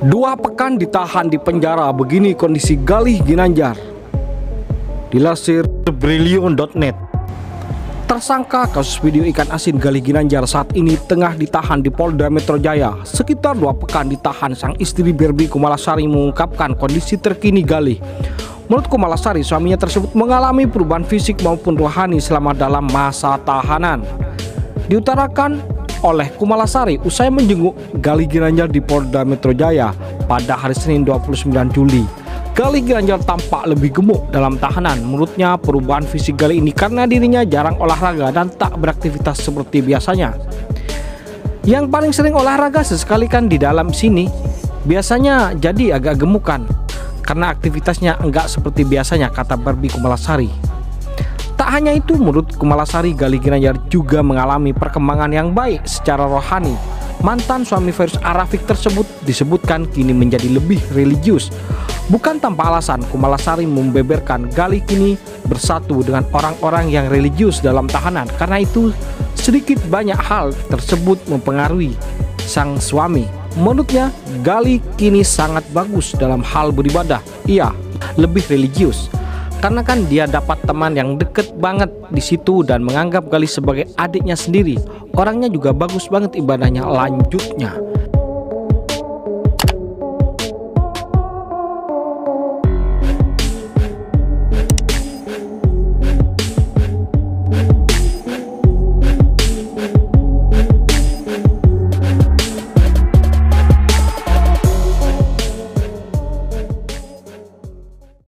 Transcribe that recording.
Dua pekan ditahan di penjara, begini kondisi Galih Ginanjar. Dilansir Brilliant.net. Tersangka kasus video ikan asin Galih Ginanjar saat ini tengah ditahan di Polda Metro Jaya. Sekitar dua pekan ditahan, sang istri Berbi Kumalasari mengungkapkan kondisi terkini Galih. Menurut Kumalasari, suaminya tersebut mengalami perubahan fisik maupun rohani selama dalam masa tahanan. Diutarakan oleh Kumalasari usai menjenguk Gali Ginanjar di Polda Metro Jaya pada hari Senin 29 Juli. Gali Ginanjar tampak lebih gemuk dalam tahanan. Menurutnya perubahan fisik Gali ini karena dirinya jarang olahraga dan tak beraktivitas seperti biasanya. Yang paling sering olahraga sesekali kan di dalam sini. Biasanya jadi agak gemukan karena aktivitasnya enggak seperti biasanya kata Barbie Kumalasari. Hanya itu, menurut Kumalasari, Gali Ginanjar juga mengalami perkembangan yang baik secara rohani. Mantan suami Virus Arafik tersebut disebutkan kini menjadi lebih religius. Bukan tanpa alasan, Kumalasari membeberkan Gali kini bersatu dengan orang-orang yang religius dalam tahanan. Karena itu, sedikit banyak hal tersebut mempengaruhi sang suami. Menurutnya, Gali kini sangat bagus dalam hal beribadah. Ia lebih religius karena kan dia dapat teman yang deket banget di situ dan menganggap Gali sebagai adiknya sendiri. Orangnya juga bagus banget ibadahnya. Lanjutnya,